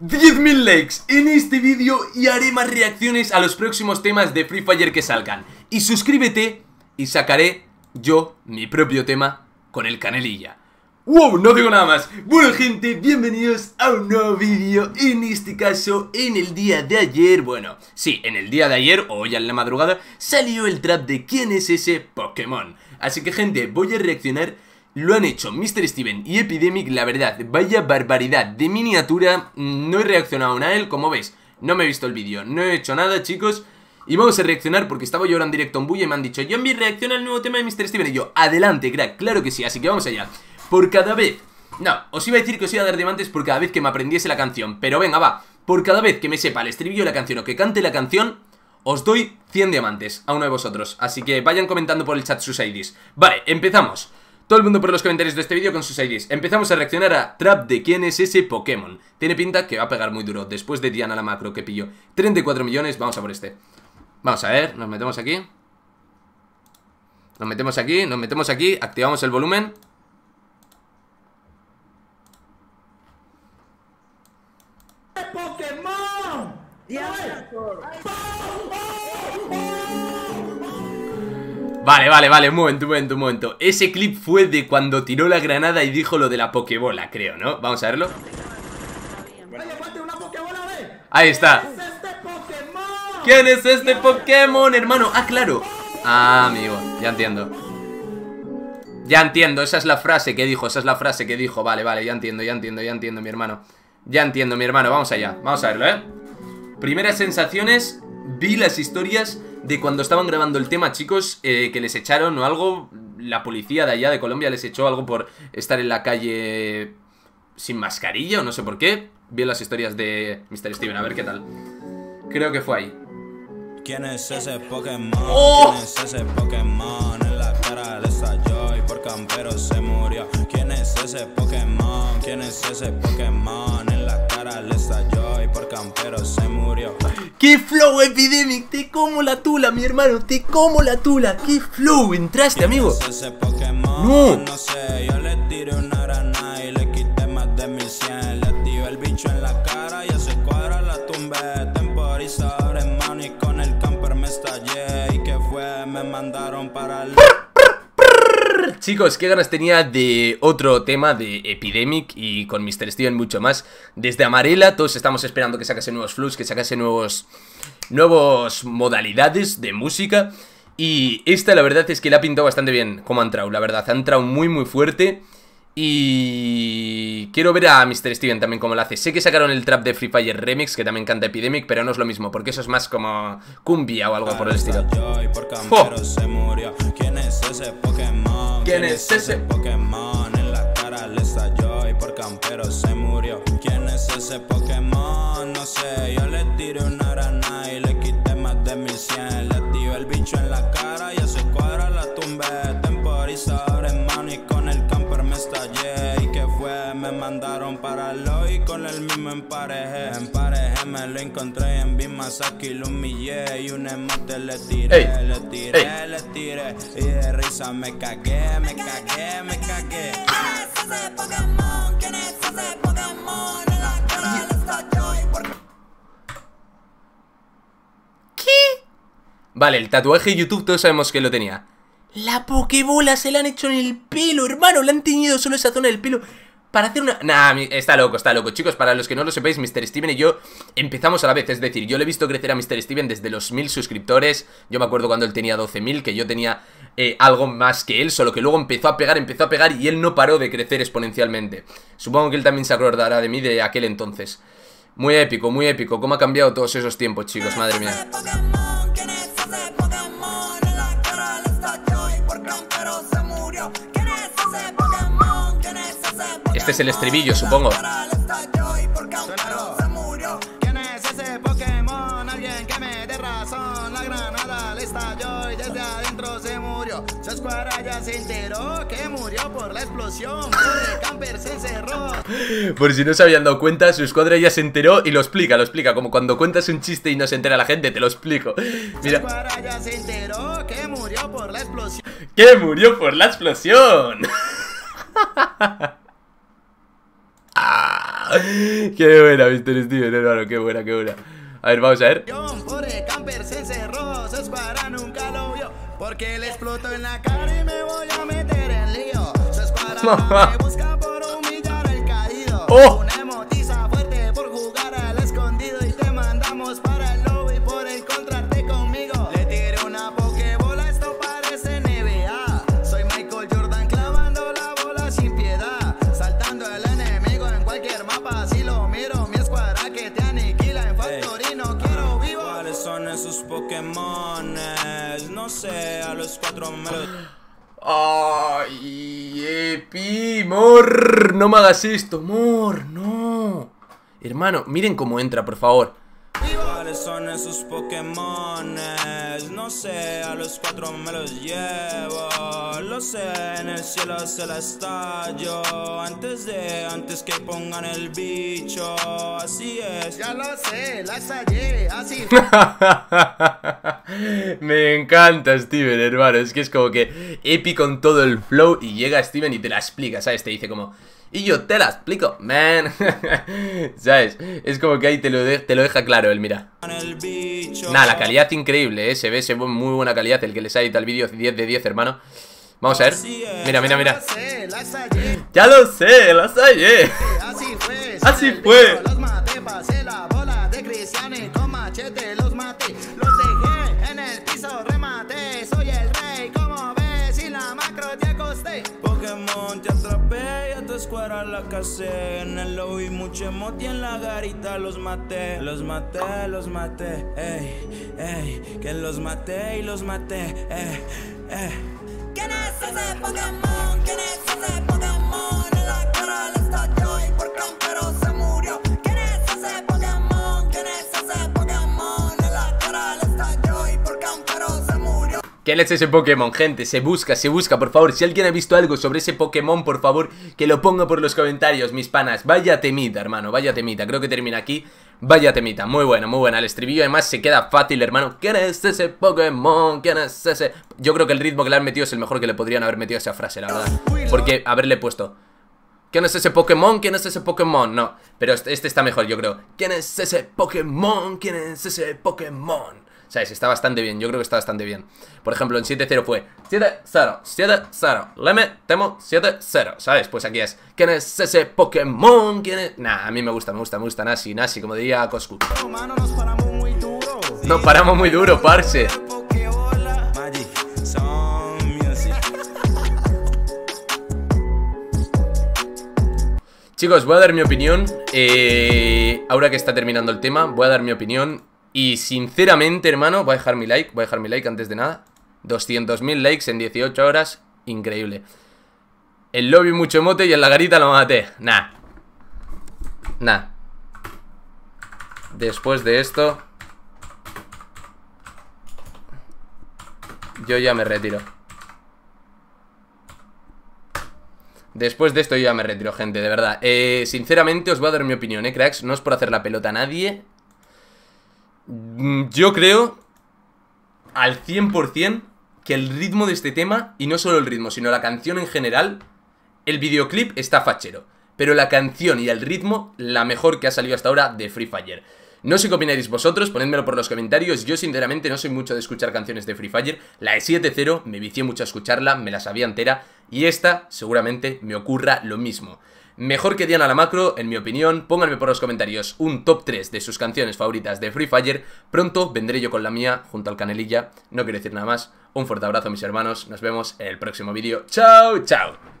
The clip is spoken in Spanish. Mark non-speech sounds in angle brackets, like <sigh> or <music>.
10.000 likes en este vídeo y haré más reacciones a los próximos temas de Free Fire que salgan. Y suscríbete y sacaré yo mi propio tema con el canelilla. ¡Wow! No digo nada más. Bueno gente, bienvenidos a un nuevo vídeo, en este caso en el día de ayer, bueno, sí, en el día de ayer, o ya en la madrugada, salió el trap de quién es ese Pokémon. Así que gente, voy a reaccionar lo han hecho Mr. Steven y Epidemic, la verdad, vaya barbaridad de miniatura, no he reaccionado a él, como veis, no me he visto el vídeo, no he hecho nada, chicos, y vamos a reaccionar porque estaba yo ahora en directo en Bulla y me han dicho, envío reacciona al nuevo tema de Mr. Steven, y yo, adelante, crack, claro que sí, así que vamos allá, por cada vez, no, os iba a decir que os iba a dar diamantes por cada vez que me aprendiese la canción, pero venga, va, por cada vez que me sepa el estribillo de la canción o que cante la canción, os doy 100 diamantes a uno de vosotros, así que vayan comentando por el chat sus IDs. Vale, empezamos. Todo el mundo por los comentarios de este vídeo con sus IDs. Empezamos a reaccionar a Trap de quién es ese Pokémon. Tiene pinta que va a pegar muy duro. Después de Diana la macro que pilló 34 millones, vamos a por este. Vamos a ver, nos metemos aquí. Nos metemos aquí, nos metemos aquí, activamos el volumen. Vale, vale, un momento, un momento, un momento. Ese clip fue de cuando tiró la granada y dijo lo de la Pokébola, creo, ¿no? Vamos a verlo. Ahí está. ¿Quién es este Pokémon, hermano? Ah, claro. Ah, amigo, ya entiendo. Ya entiendo, esa es la frase que dijo Esa es la frase que dijo, vale, vale, ya entiendo, ya entiendo, ya entiendo, mi hermano. Ya entiendo, mi hermano, vamos allá Vamos a verlo, ¿eh? Primeras sensaciones Vi las historias de cuando estaban grabando el tema, chicos, eh, que les echaron o algo, la policía de allá de Colombia les echó algo por estar en la calle sin mascarilla o no sé por qué. Vi las historias de Mr. Steven, a ver qué tal. Creo que fue ahí. ¿Quién es ese Pokémon? ¡Oh! ¿Quién es ese Pokémon? En la cara le estalló y por campero se murió. ¿Quién es ese Pokémon? ¿Quién es ese Pokémon? En la cara le estalló y por campero se murió. ¡Qué flow, Epidemic! Te como la tula, mi hermano, te como la tula. ¡Qué flow! Entraste, amigo. No. no sé, yo le tiré una arana y le quité más de 1100. Le tiré el bicho en la cara y a su cuadra la tumbé. Temporizador en mano y con el camper me estallé. ¿Y que fue? Me mandaron para el... Chicos, qué ganas tenía de otro tema de Epidemic y con Mr. Steven mucho más. Desde Amarela, todos estamos esperando que sacase nuevos flux, que sacase nuevos, nuevos modalidades de música. Y esta la verdad es que le ha pintado bastante bien como ha entrado, la verdad. Ha entrado muy muy fuerte. Y quiero ver a Mr. Steven también cómo lo hace. Sé que sacaron el trap de Free Fire Remix, que también canta Epidemic, pero no es lo mismo, porque eso es más como cumbia o algo por el estilo. ¡Oh! ¿Quién es ese Pokémon? En la cara le estalló y por campero se murió. ¿Quién es ese Pokémon? No sé, yo le tiré una fue? Me mandaron para lo y con el mismo emparejé. Emparejé, me lo encontré en Bimasaki, lo humillé. Y un emote le tiré, Ey. le tiré, Ey. le tiré. Y de risa me cagué, me cagué, me cagué. ¿Quién es ese Pokémon? ¿Quién es ese Pokémon? En la cara le estalló y por Vale, el tatuaje de YouTube todos sabemos que lo tenía. La Pokébola se la han hecho en el pelo, hermano. Le han teñido solo esa zona del pelo para hacer una... Nah, está loco, está loco. Chicos, para los que no lo sepáis, Mr. Steven y yo empezamos a la vez. Es decir, yo le he visto crecer a Mr. Steven desde los 1000 suscriptores. Yo me acuerdo cuando él tenía 12.000, que yo tenía eh, algo más que él. Solo que luego empezó a pegar, empezó a pegar y él no paró de crecer exponencialmente. Supongo que él también se acordará de mí de aquel entonces. Muy épico, muy épico. ¿Cómo ha cambiado todos esos tiempos, chicos? Madre mía. Explosión. Pobre camper se encerró. Por si no se habían dado cuenta, su escuadra ya se enteró y lo explica, lo explica. Como cuando cuentas un chiste y no se entera la gente, te lo explico. Mira, escuadra ya se enteró que murió por la explosión. que murió por la explosión. <laughs> Qué buena, Mr. Steven, hermano, qué buena, qué buena. A ver, vamos a ver. Pobre camper se encerró, se escuadra nunca lo vio. Porque le explotó en la cara y me voy a meter en lío. Su escuadra me busca por humillar el caído. Oh. Pokémones? No sé, a los cuatro me. Ay, Epi, mor, no me hagas esto, mor, no. Hermano, miren cómo entra, por favor. ¿Cuáles son esos Pokémones? No sé, a los cuatro me los llevo. Lo sé, en el cielo se la estallo. Antes de, antes que pongan el bicho. Así es. Ya lo sé, la estallé, así <laughs> Me encanta Steven, hermano. Es que es como que Epi con todo el flow y llega Steven y te la explica, ¿sabes? Te dice como... Y yo te la explico, man. <laughs> ¿Sabes? Es como que ahí te lo, de- te lo deja claro él, mira. Nada, la calidad increíble, ¿eh? Se ve, se ve muy buena calidad. El que les ha editado el vídeo 10 de 10, hermano. Vamos a ver. Mira, mira, mira. Ya lo sé, la estallé, Ya lo sé, lo sé. así fue. Así fue. Y a tu escuadra la casé. En el lobby mucho emote y en la garita los maté. Los maté, los maté, ey, ey. Que los maté y los maté, ey, ey ¿Quién es ese Pokémon? ¿Quién es ese Pokémon, gente? Se busca, se busca, por favor. Si alguien ha visto algo sobre ese Pokémon, por favor, que lo ponga por los comentarios, mis panas. Vaya temita, hermano, vaya temita. Creo que termina aquí. Vaya temita, muy buena, muy buena. El estribillo además se queda fácil, hermano. ¿Quién es ese Pokémon? ¿Quién es ese? Yo creo que el ritmo que le han metido es el mejor que le podrían haber metido a esa frase, la verdad. Porque haberle puesto. ¿Quién es ese Pokémon? ¿Quién es ese Pokémon? No, pero este este está mejor, yo creo. ¿Quién es ese Pokémon? ¿Quién es ese Pokémon? ¿Sabes? Está bastante bien, yo creo que está bastante bien. Por ejemplo, en 7-0 fue 7-0, 7-0, le metemos 7-0, ¿sabes? Pues aquí es ¿Quién es ese Pokémon? ¿Quién es...? Nah, a mí me gusta, me gusta, me gusta Nasi, Nasi, como diría Coscu. Nos paramos muy duro. Nos paramos muy duro, parce. Chicos, voy a dar mi opinión. eh, ahora que está terminando el tema, voy a dar mi opinión. Y sinceramente, hermano, voy a dejar mi like. Voy a dejar mi like antes de nada. 200.000 likes en 18 horas. Increíble. El lobby mucho mote y en la garita lo maté. Nah. Nah. Después de esto. Yo ya me retiro. Después de esto yo ya me retiro, gente, de verdad. Eh, sinceramente os voy a dar mi opinión, ¿eh, cracks? No es por hacer la pelota a nadie. Mm, Yo creo al 100% que el ritmo de este tema, y no solo el ritmo, sino la canción en general, el videoclip está fachero. Pero la canción y el ritmo, la mejor que ha salido hasta ahora de Free Fire. No sé qué opináis vosotros, ponedmelo por los comentarios. Yo sinceramente no soy mucho de escuchar canciones de Free Fire. La de 7-0 me vicié mucho a escucharla, me la sabía entera. Y esta seguramente me ocurra lo mismo. Mejor que Diana la Macro, en mi opinión, pónganme por los comentarios un top 3 de sus canciones favoritas de Free Fire. Pronto vendré yo con la mía junto al Canelilla. No quiero decir nada más. Un fuerte abrazo mis hermanos, nos vemos en el próximo vídeo. ¡Chao, chao!